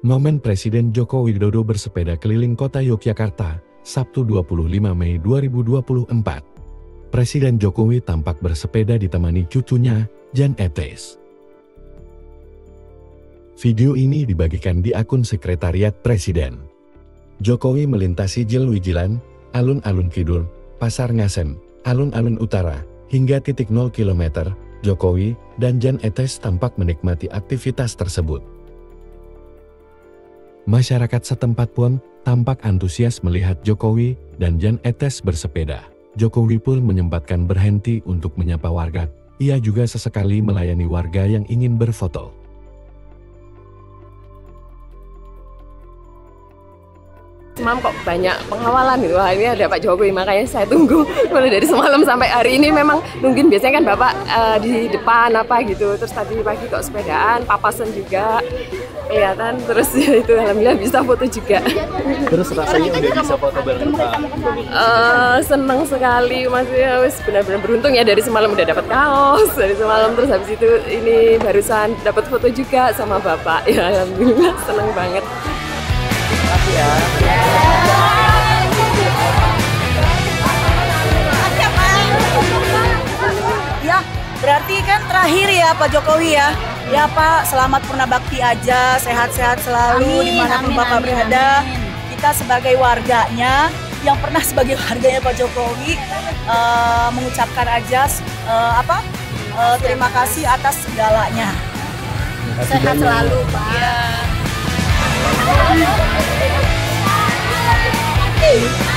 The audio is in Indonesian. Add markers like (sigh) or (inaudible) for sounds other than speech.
Momen Presiden Joko Widodo bersepeda keliling kota Yogyakarta, Sabtu 25 Mei 2024. Presiden Jokowi tampak bersepeda ditemani cucunya, Jan Etes. Video ini dibagikan di akun Sekretariat Presiden. Jokowi melintasi Jelwijilan, alun-alun Kidul, Pasar Ngasen, alun-alun Utara, hingga titik 0 km, Jokowi dan Jan Etes tampak menikmati aktivitas tersebut. Masyarakat setempat pun tampak antusias melihat Jokowi dan Jan Etes bersepeda. Jokowi pun menyempatkan berhenti untuk menyapa warga. Ia juga sesekali melayani warga yang ingin berfoto. Semalam kok banyak pengawalan gitu. Wah ini ada Pak Jokowi makanya saya tunggu (laughs) mulai dari semalam sampai hari ini memang mungkin biasanya kan Bapak uh, di depan apa gitu. Terus tadi pagi kok sepedaan, papasan juga kelihatan. Terus (laughs) ya itu alhamdulillah bisa foto juga. Terus rasanya udah bisa foto bareng uh, Seneng sekali maksudnya wis benar-benar beruntung ya dari semalam udah dapat kaos dari semalam terus habis itu ini barusan dapat foto juga sama Bapak. (laughs) Ya alhamdulillah seneng banget. Terima kasih. Ya, Berarti kan terakhir ya Pak Jokowi ya. Ya Pak, selamat pernah bakti aja, sehat-sehat selalu amin, di mana pun amin, Bapak amin, berada. Amin. Kita sebagai warganya yang pernah sebagai warganya Pak Jokowi uh, mengucapkan aja uh, apa? Uh, terima kasih atas segalanya. Sehat selalu, Pak. Iya.